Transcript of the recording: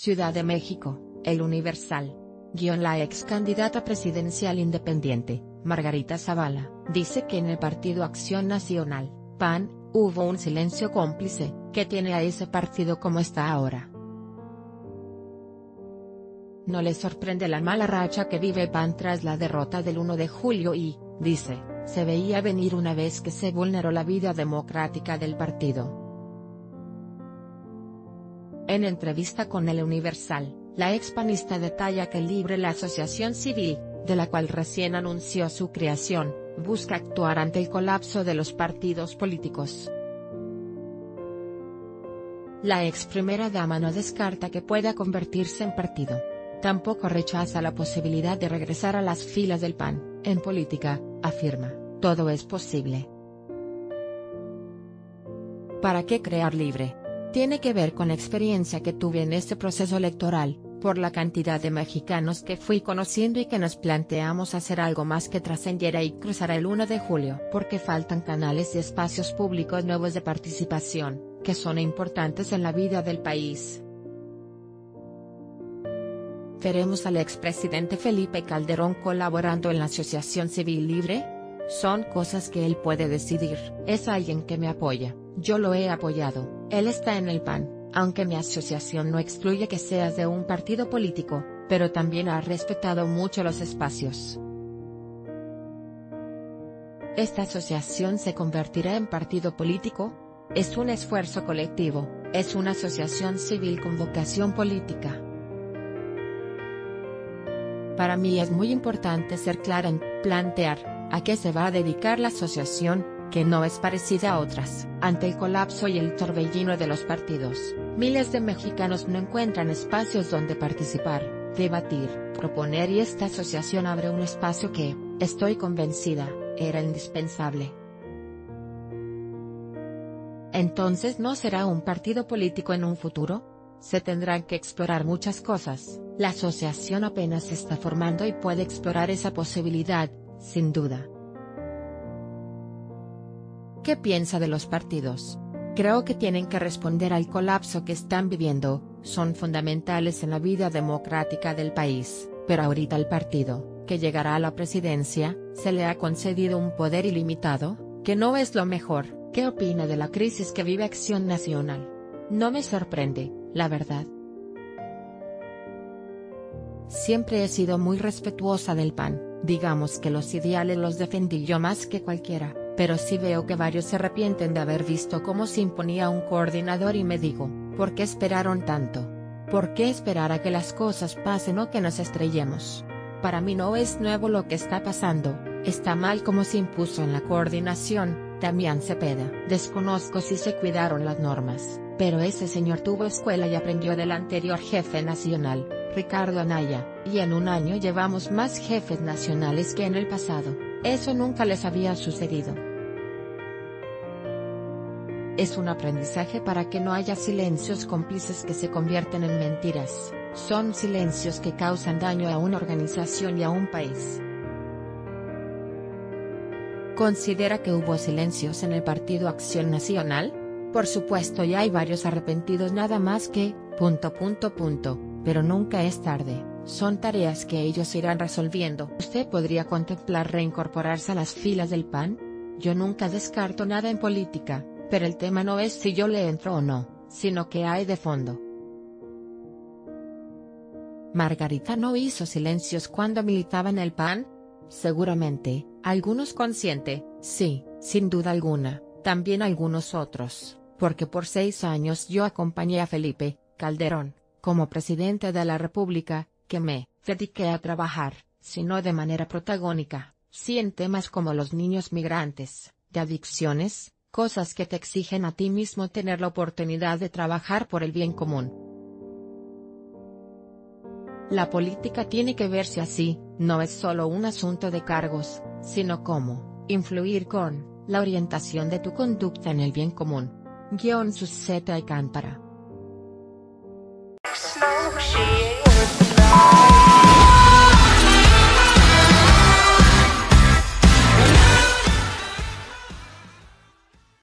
Ciudad de México, El Universal. Guión la ex candidata presidencial independiente, Margarita Zavala, dice que en el Partido Acción Nacional, PAN, hubo un silencio cómplice, que tiene a ese partido como está ahora. No le sorprende la mala racha que vive PAN tras la derrota del 1 de julio y, dice, se veía venir una vez que se vulneró la vida democrática del partido. En entrevista con El Universal, la expanista detalla que Libre la asociación civil, de la cual recién anunció su creación, busca actuar ante el colapso de los partidos políticos. La ex primera dama no descarta que pueda convertirse en partido. Tampoco rechaza la posibilidad de regresar a las filas del PAN, en política, afirma, todo es posible. ¿Para qué crear libre? Tiene que ver con la experiencia que tuve en este proceso electoral, por la cantidad de mexicanos que fui conociendo y que nos planteamos hacer algo más que trascendiera y cruzara el 1 de julio. Porque faltan canales y espacios públicos nuevos de participación, que son importantes en la vida del país. ¿Veremos al expresidente Felipe Calderón colaborando en la Asociación Civil Libre? Son cosas que él puede decidir. Es alguien que me apoya, yo lo he apoyado, él está en el PAN, aunque mi asociación no excluye que seas de un partido político, pero también ha respetado mucho los espacios. ¿Esta asociación se convertirá en partido político? Es un esfuerzo colectivo, es una asociación civil con vocación política. Para mí es muy importante ser clara en plantear a qué se va a dedicar la asociación, que no es parecida a otras. Ante el colapso y el torbellino de los partidos, miles de mexicanos no encuentran espacios donde participar, debatir, proponer y esta asociación abre un espacio que, estoy convencida, era indispensable. Entonces no será un partido político en un futuro? Se tendrán que explorar muchas cosas. La asociación apenas se está formando y puede explorar esa posibilidad, sin duda. ¿Qué piensa de los partidos? Creo que tienen que responder al colapso que están viviendo, son fundamentales en la vida democrática del país, pero ahorita el partido, que llegará a la presidencia, se le ha concedido un poder ilimitado, que no es lo mejor. ¿Qué opina de la crisis que vive Acción Nacional? No me sorprende, la verdad. Siempre he sido muy respetuosa del PAN, digamos que los ideales los defendí yo más que cualquiera pero sí veo que varios se arrepienten de haber visto cómo se imponía un coordinador y me digo, ¿por qué esperaron tanto? ¿Por qué esperar a que las cosas pasen o que nos estrellemos? Para mí no es nuevo lo que está pasando, está mal como se impuso en la coordinación, Damián Cepeda. Desconozco si se cuidaron las normas, pero ese señor tuvo escuela y aprendió del anterior jefe nacional, Ricardo Anaya, y en un año llevamos más jefes nacionales que en el pasado, eso nunca les había sucedido es un aprendizaje para que no haya silencios cómplices que se convierten en mentiras, son silencios que causan daño a una organización y a un país. ¿Considera que hubo silencios en el Partido Acción Nacional? Por supuesto y hay varios arrepentidos nada más que, punto punto punto, pero nunca es tarde, son tareas que ellos irán resolviendo. ¿Usted podría contemplar reincorporarse a las filas del PAN? Yo nunca descarto nada en política, pero el tema no es si yo le entro o no, sino que hay de fondo. Margarita no hizo silencios cuando militaba en el PAN. Seguramente, algunos consciente, sí, sin duda alguna, también algunos otros, porque por seis años yo acompañé a Felipe, Calderón, como presidente de la República, que me dediqué a trabajar, si no de manera protagónica, sí en temas como los niños migrantes, de adicciones, cosas que te exigen a ti mismo tener la oportunidad de trabajar por el bien común. La política tiene que verse así, no es solo un asunto de cargos, sino cómo, influir con, la orientación de tu conducta en el bien común. Guión Suseta y Cántara.